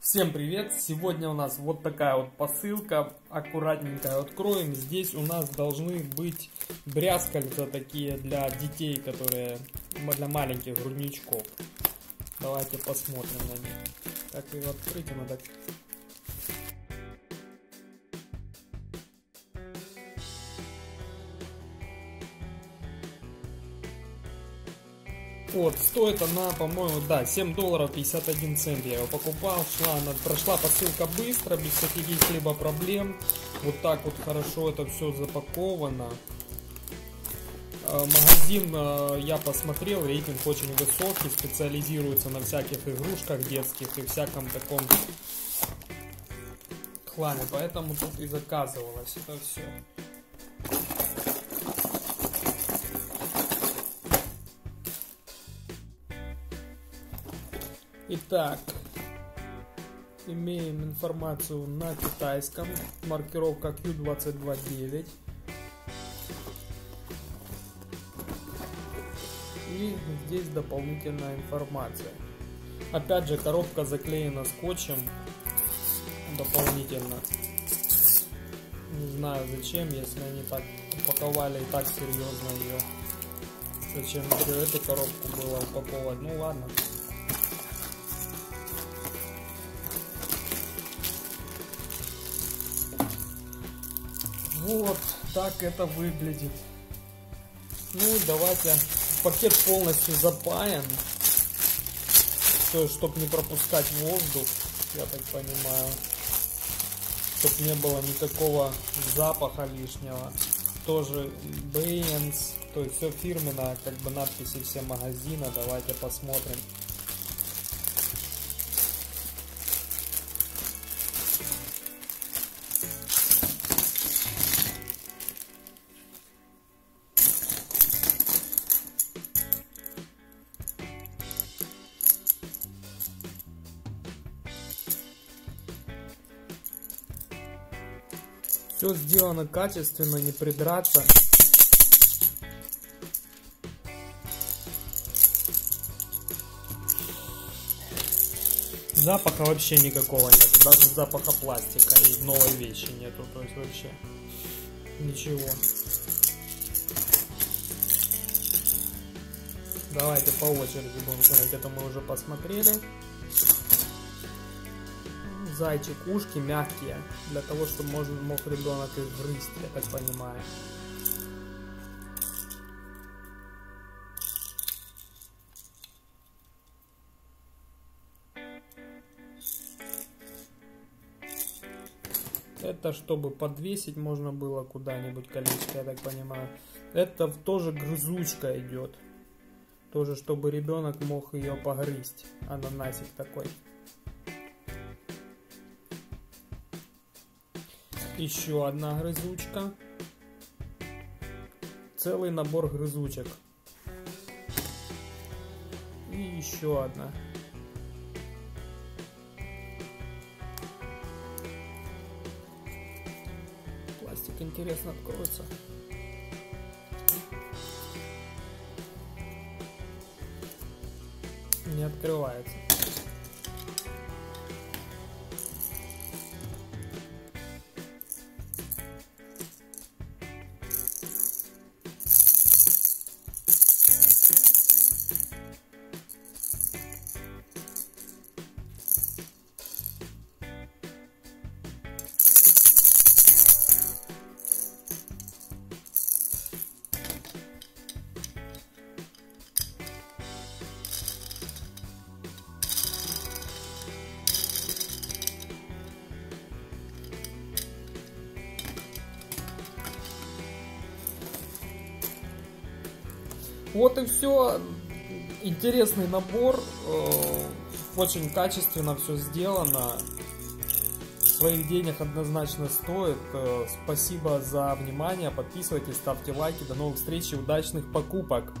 Всем привет! Сегодня у нас вот такая вот посылка, аккуратненькая откроем. Здесь у нас должны быть брязкальца такие для детей, которые для маленьких грудничков. Давайте посмотрим на них. Как их открыть, надо Вот, стоит она, по-моему, да, 7 долларов 51 цент я его покупал. Шла она, прошла посылка быстро, без каких-либо проблем. Вот так вот хорошо это все запаковано. А, магазин а, я посмотрел, рейтинг очень высокий, специализируется на всяких игрушках детских и всяком таком хламе, поэтому тут и заказывалось это все. Итак, имеем информацию на китайском, маркировка Q229. И здесь дополнительная информация. Опять же, коробка заклеена скотчем дополнительно. Не знаю зачем, если они так упаковали и так серьезно ее. Зачем эту коробку было упаковывать? Ну ладно. Вот так это выглядит. Ну, давайте. Пакет полностью запаян. Все, чтобы не пропускать воздух, я так понимаю. Чтобы не было никакого запаха лишнего. Тоже Бейнс. То есть все фирменное, как бы надписи все магазина. Давайте посмотрим. Все сделано качественно, не придраться. Запаха вообще никакого нет, даже запаха пластика и новой вещи нету, то есть вообще ничего. Давайте по очереди будем смотреть, это мы уже посмотрели зайчик, ушки мягкие, для того, чтобы можно, мог ребенок их грызть, я так понимаю. Это чтобы подвесить можно было куда-нибудь колечко, я так понимаю. Это тоже грызучка идет. Тоже, чтобы ребенок мог ее погрызть. Ананасик такой. Еще одна грызучка. Целый набор грызучек. И еще одна. Пластик интересно откроется. Не открывается. Вот и все. Интересный набор. Э, очень качественно все сделано. Своих денег однозначно стоит. Э, спасибо за внимание. Подписывайтесь, ставьте лайки. До новых встреч и удачных покупок.